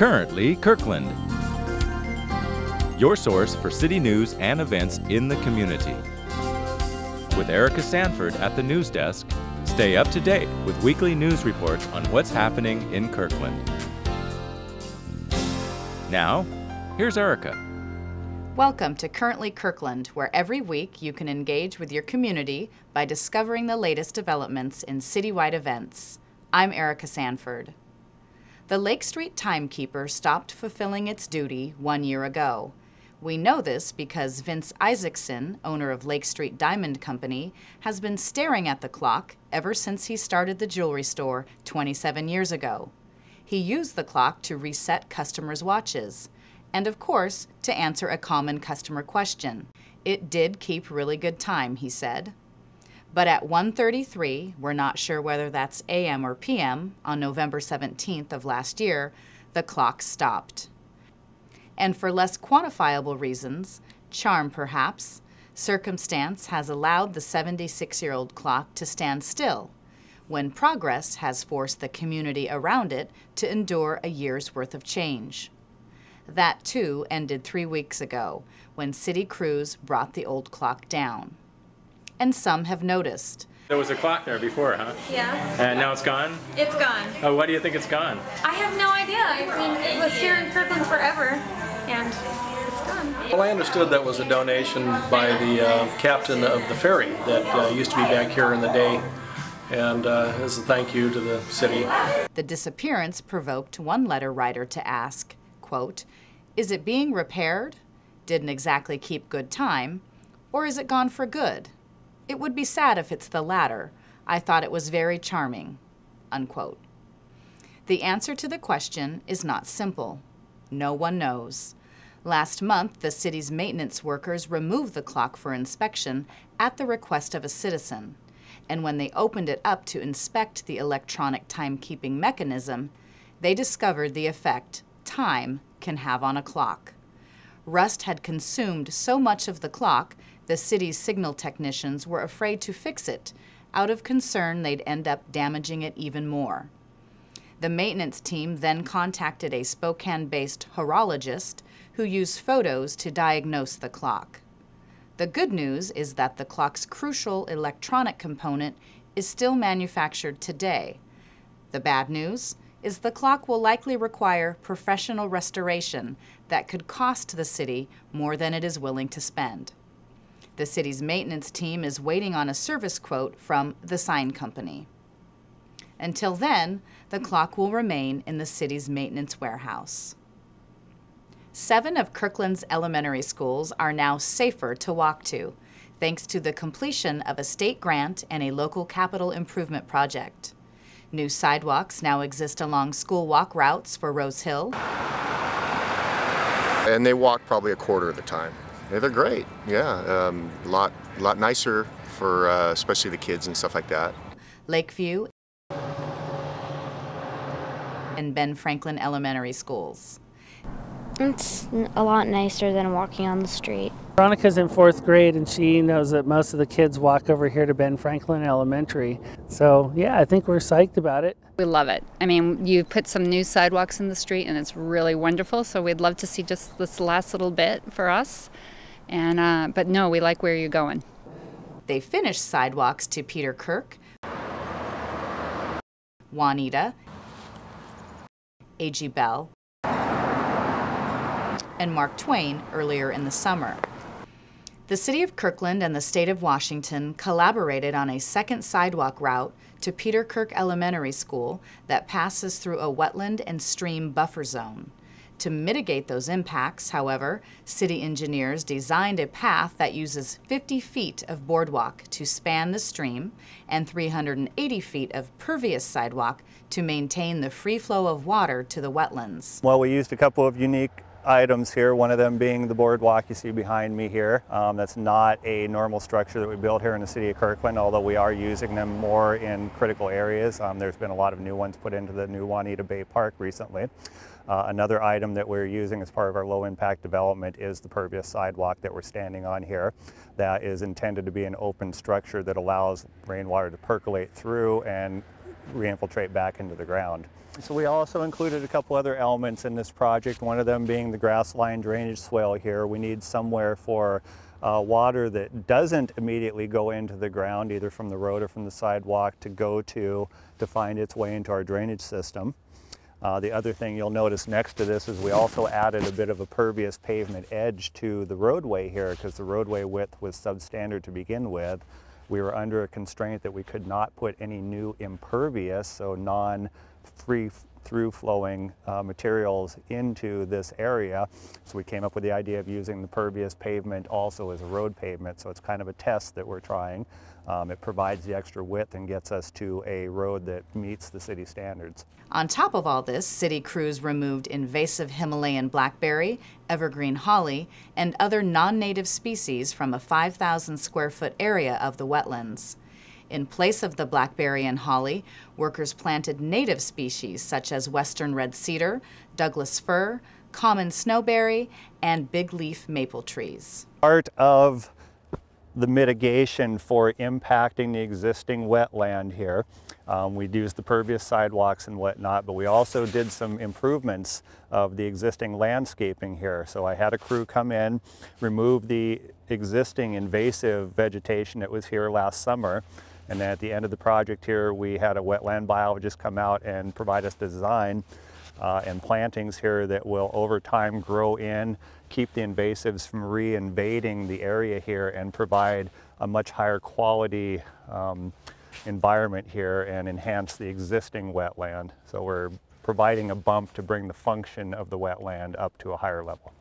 Currently Kirkland. Your source for city news and events in the community. With Erica Sanford at the news desk, stay up to date with weekly news reports on what's happening in Kirkland. Now, here's Erica. Welcome to Currently Kirkland, where every week you can engage with your community by discovering the latest developments in citywide events. I'm Erica Sanford. The Lake Street Timekeeper stopped fulfilling its duty one year ago. We know this because Vince Isaacson, owner of Lake Street Diamond Company, has been staring at the clock ever since he started the jewelry store 27 years ago. He used the clock to reset customers' watches and of course, to answer a common customer question. It did keep really good time, he said. But at 1:33, we're not sure whether that's AM or PM, on November 17th of last year, the clock stopped. And for less quantifiable reasons, charm perhaps, circumstance has allowed the 76-year-old clock to stand still, when progress has forced the community around it to endure a year's worth of change. That too ended three weeks ago, when city crews brought the old clock down and some have noticed. There was a clock there before, huh? Yeah. And now it's gone? It's gone. Oh, why do you think it's gone? I have no idea. I mean, it was here in Kirkland forever, and it's gone. Well, I understood that was a donation by the uh, captain of the ferry that uh, used to be back here in the day, and uh, as a thank you to the city. The disappearance provoked one letter writer to ask, quote, is it being repaired? Didn't exactly keep good time? Or is it gone for good? It would be sad if it's the latter. I thought it was very charming. Unquote. The answer to the question is not simple. No one knows. Last month, the city's maintenance workers removed the clock for inspection at the request of a citizen. And when they opened it up to inspect the electronic timekeeping mechanism, they discovered the effect time can have on a clock. Rust had consumed so much of the clock the city's signal technicians were afraid to fix it, out of concern they'd end up damaging it even more. The maintenance team then contacted a Spokane based horologist who used photos to diagnose the clock. The good news is that the clock's crucial electronic component is still manufactured today. The bad news is the clock will likely require professional restoration that could cost the city more than it is willing to spend. The city's maintenance team is waiting on a service quote from the sign company. Until then, the clock will remain in the city's maintenance warehouse. Seven of Kirkland's elementary schools are now safer to walk to, thanks to the completion of a state grant and a local capital improvement project. New sidewalks now exist along school walk routes for Rose Hill. And they walk probably a quarter of the time. Yeah, they're great. Yeah, um, a lot, lot nicer for uh, especially the kids and stuff like that. Lakeview and Ben Franklin Elementary Schools. It's a lot nicer than walking on the street. Veronica's in fourth grade and she knows that most of the kids walk over here to Ben Franklin Elementary. So, yeah, I think we're psyched about it. We love it. I mean, you put some new sidewalks in the street and it's really wonderful. So, we'd love to see just this last little bit for us. And uh, but no, we like where you're going. They finished sidewalks to Peter Kirk, Juanita, A.G. Bell, and Mark Twain earlier in the summer. The City of Kirkland and the State of Washington collaborated on a second sidewalk route to Peter Kirk Elementary School that passes through a wetland and stream buffer zone. To mitigate those impacts, however, city engineers designed a path that uses 50 feet of boardwalk to span the stream and 380 feet of pervious sidewalk to maintain the free flow of water to the wetlands. Well, we used a couple of unique items here, one of them being the boardwalk you see behind me here. Um, that's not a normal structure that we built here in the city of Kirkland, although we are using them more in critical areas. Um, there's been a lot of new ones put into the new Juanita Bay Park recently. Uh, another item that we're using as part of our low impact development is the pervious sidewalk that we're standing on here. That is intended to be an open structure that allows rainwater to percolate through and reinfiltrate back into the ground. So we also included a couple other elements in this project, one of them being the grass line drainage swale here. We need somewhere for uh, water that doesn't immediately go into the ground, either from the road or from the sidewalk, to go to to find its way into our drainage system. Uh, the other thing you'll notice next to this is we also added a bit of a pervious pavement edge to the roadway here because the roadway width was substandard to begin with. We were under a constraint that we could not put any new impervious, so non-free through flowing uh, materials into this area. So we came up with the idea of using the pervious pavement also as a road pavement. So it's kind of a test that we're trying. Um, it provides the extra width and gets us to a road that meets the city standards. On top of all this, city crews removed invasive Himalayan blackberry, evergreen holly, and other non-native species from a 5,000 square foot area of the wetlands. In place of the blackberry and holly, workers planted native species such as western red cedar, Douglas fir, common snowberry, and big leaf maple trees. Part of the mitigation for impacting the existing wetland here. Um, we used the pervious sidewalks and whatnot, but we also did some improvements of the existing landscaping here. So I had a crew come in, remove the existing invasive vegetation that was here last summer, and then at the end of the project here, we had a wetland biologist come out and provide us design uh, and plantings here that will over time grow in, keep the invasives from re-invading the area here and provide a much higher quality um, environment here and enhance the existing wetland. So we're providing a bump to bring the function of the wetland up to a higher level.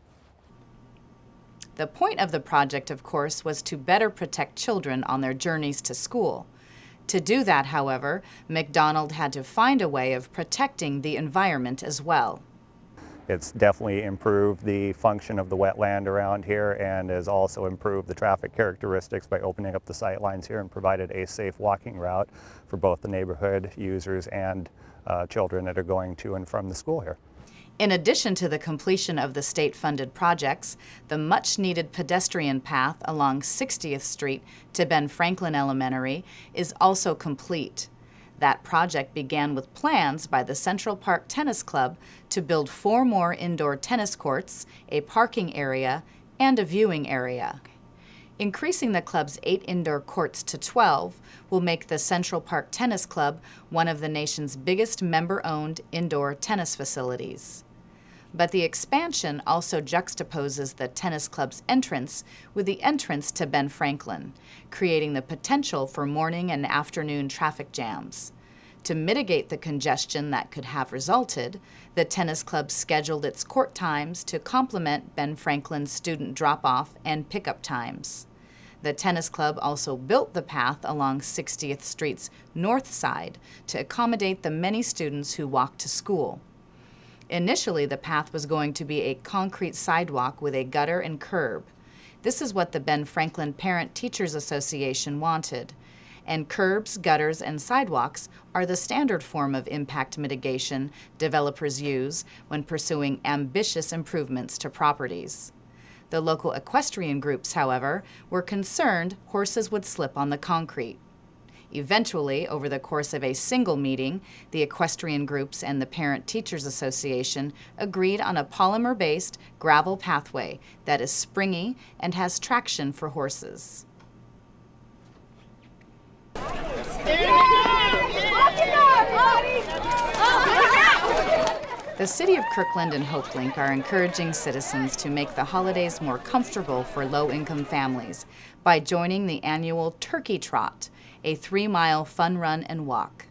The point of the project, of course, was to better protect children on their journeys to school. To do that, however, McDonald had to find a way of protecting the environment as well. It's definitely improved the function of the wetland around here and has also improved the traffic characteristics by opening up the sight lines here and provided a safe walking route for both the neighborhood users and uh, children that are going to and from the school here. In addition to the completion of the state-funded projects, the much-needed pedestrian path along 60th Street to Ben Franklin Elementary is also complete. That project began with plans by the Central Park Tennis Club to build four more indoor tennis courts, a parking area, and a viewing area. Increasing the club's eight indoor courts to 12 will make the Central Park Tennis Club one of the nation's biggest member-owned indoor tennis facilities. But the expansion also juxtaposes the tennis club's entrance with the entrance to Ben Franklin, creating the potential for morning and afternoon traffic jams. To mitigate the congestion that could have resulted, the tennis club scheduled its court times to complement Ben Franklin's student drop-off and pickup times. The tennis club also built the path along 60th Street's north side to accommodate the many students who walk to school. Initially, the path was going to be a concrete sidewalk with a gutter and curb. This is what the Ben Franklin Parent Teachers Association wanted. And curbs, gutters, and sidewalks are the standard form of impact mitigation developers use when pursuing ambitious improvements to properties. The local equestrian groups, however, were concerned horses would slip on the concrete. Eventually, over the course of a single meeting, the equestrian groups and the Parent Teachers Association agreed on a polymer based gravel pathway that is springy and has traction for horses. The City of Kirkland and HopeLink are encouraging citizens to make the holidays more comfortable for low income families by joining the annual Turkey Trot a three mile fun run and walk.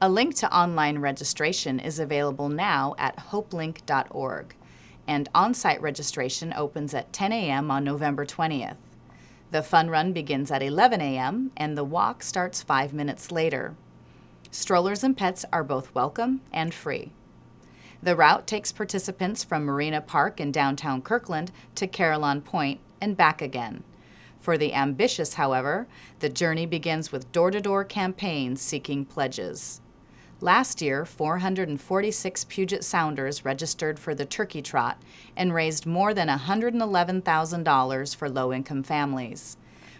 A link to online registration is available now at hopelink.org, and on site registration opens at 10 a.m. on November 20th. The fun run begins at 11 a.m., and the walk starts five minutes later. Strollers and pets are both welcome and free. The route takes participants from Marina Park in downtown Kirkland to Carillon Point and back again. For the ambitious, however, the journey begins with door-to-door campaigns seeking pledges. Last year, 446 Puget Sounders registered for the Turkey Trot and raised more than $111,000 for low-income families.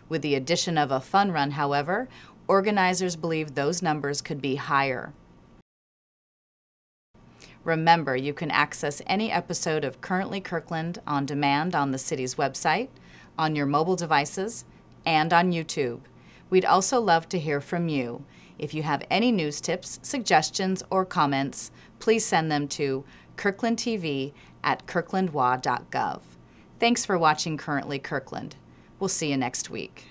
With the addition of a fun run, however, Organizers believe those numbers could be higher. Remember, you can access any episode of Currently Kirkland on demand on the city's website, on your mobile devices, and on YouTube. We'd also love to hear from you. If you have any news tips, suggestions, or comments, please send them to kirklandtv at kirklandwa.gov. Thanks for watching Currently Kirkland. We'll see you next week.